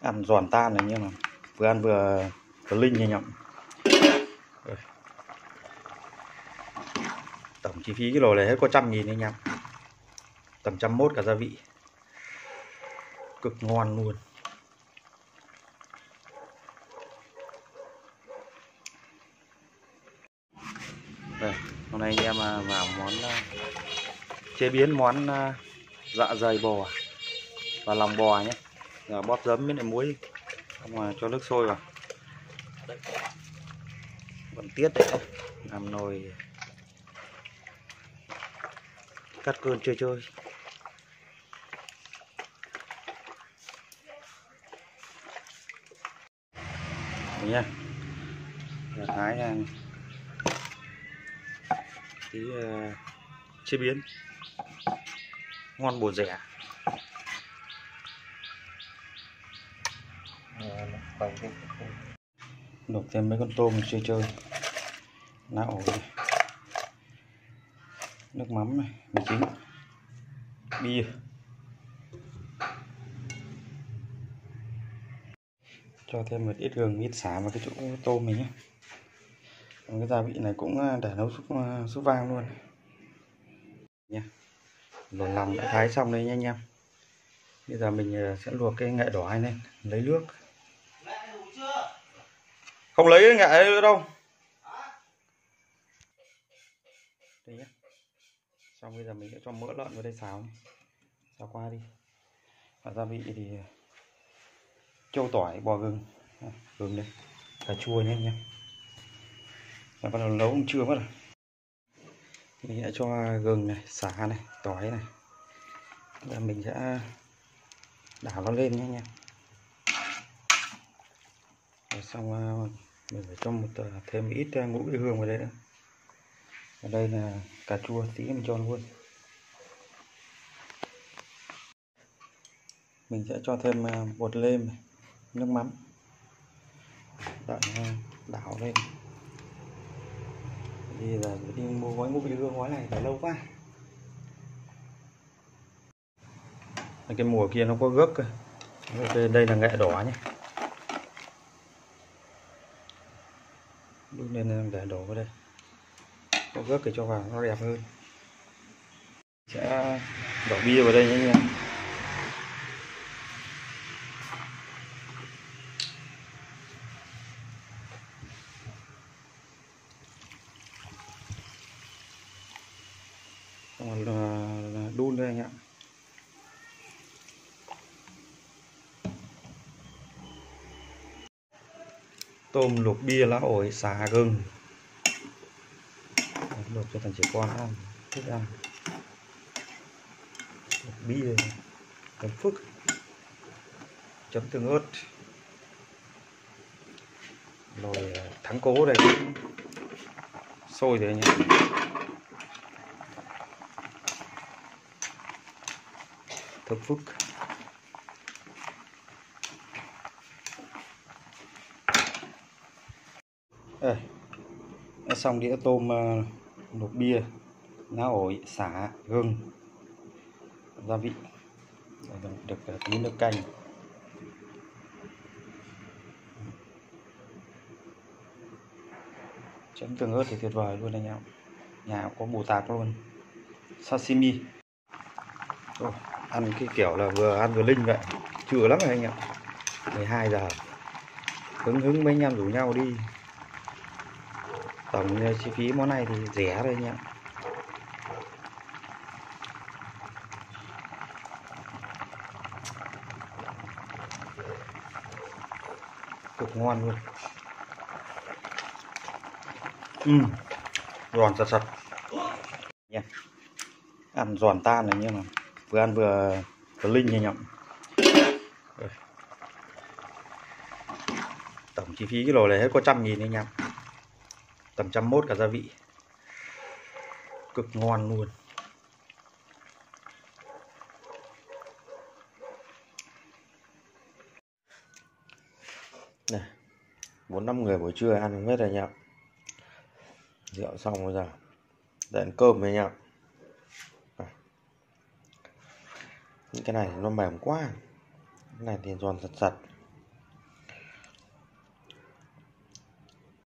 ăn giòn tan này nhưng mà vừa ăn vừa vừa linh nha nhộng tổng chi phí cái lò này hết có trăm nghìn anh em. Tầm trăm mốt cả gia vị. Cực ngon luôn. Đây, hôm nay anh em à, vào món à, chế biến món à, dạ dày bò và lòng bò nhé. Giờ bóp giấm với lại muối xong rồi cho nước sôi vào. Vẫn tiết đấy làm nồi. Cắt cơn chơi chơi. Nha. Giờ thái ra. Tí uh, chế biến. Ngon bổ rẻ. Luộc thêm mấy con tôm chơi chơi. Lá ổi này. nước mắm này, mì chính. Bia. Cho thêm một ít gừng, ít xả vào cái chỗ tôm mình nhé. Còn cái gia vị này cũng à, để nấu súp à, súp vang luôn. Nha. Luộc lòng đã thái xong đây nha anh em. Bây giờ mình à, sẽ luộc cái nghệ đỏ này lên, lấy nước không lấy cái nghệ nữa đâu. Đây nhé xong bây giờ mình sẽ cho mỡ lợn vào đây xào xào qua đi. Và gia vị thì châu tỏi bò gừng. À, gừng đây. Cà chua nhé nhé và bắt đầu nấu cũng chưa mất rồi. Mình sẽ cho gừng này xả này tỏi này. Và mình sẽ đảo nó lên nhé nha. rồi xong à, mình phải cho một à, thêm ít à, ngũ vị hương vào đây nữa ở đây là cà chua tí mình cho luôn. Mình sẽ cho thêm à, bột lem nước mắm. Đợi đảo lên. Bây giờ đi mua gói ngũ vị hương gói này phải lâu quá. Cái mùa kia nó có gấc cơ. Đây là nghệ đỏ nhé. Bước lên để đổ vào đây. Có gớt để cho vào, nó đẹp hơn. Sẽ đổ bia vào đây nhé anh em. À, đun đây anh ạ. Tôm luộc bia lá ổi xà gừng. Luộc cho thằng trẻ con ăn, thích ăn. Luộc bia chấm phức. Chấm tương ớt. Rồi à, thắng cố đây. Sôi rồi nhé. Thơm phức. Đây, đã xong đĩa tôm uh, luộc bia, lá ổi, xả, gừng, gia vị, được, ờ, được tí nước canh. Chấm tương ớt thì tuyệt vời luôn anh em. Nhà có bù tạc luôn. Sashimi. Ồ, ăn cái kiểu là vừa ăn vừa linh vậy. Chừa lắm rồi anh em. 12 giờ. Hứng hứng mấy anh em rủ nhau đi tổng ờ, chi phí món này thì rẻ thôi anh em. Cực ngon luôn. Ừ giòn sật sật nha. Ăn giòn tan này nhưng mà vừa ăn vừa vừa linh nha nhộng tổng chi phí cái đồ này hết có trăm nghìn anh em tầm trăm mốt cả gia vị. Cực ngon luôn. Này bốn năm người buổi trưa ăn hết rồi nhỉ rượu xong bây giờ, để ăn cơm với nhau những cái này nó mềm quá. Này thì giòn sật sật